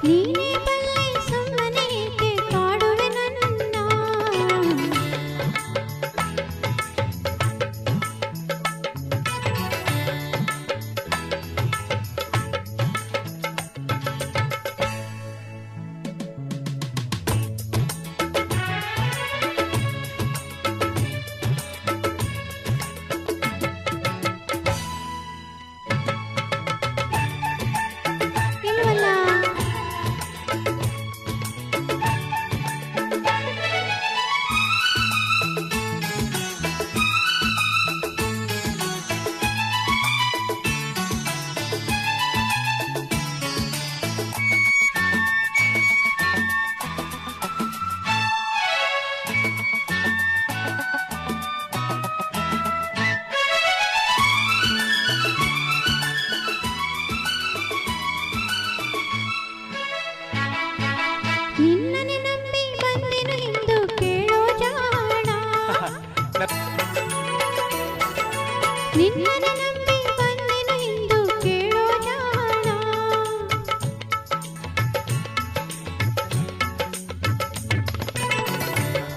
你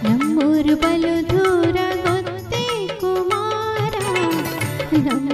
ನಮ್ಮೂರು ಬಲು ದೂರ ಗೊತ್ತೇ ಕುಮಾರ ನಮ್ಮೂರು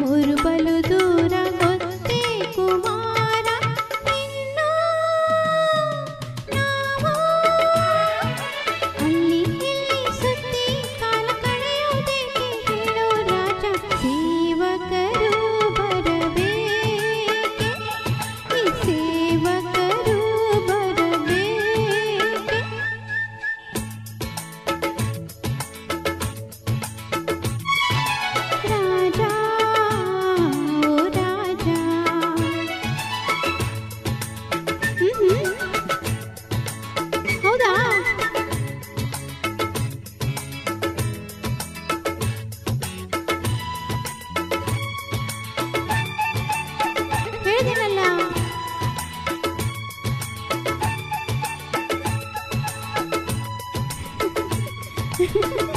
Ha ha ha!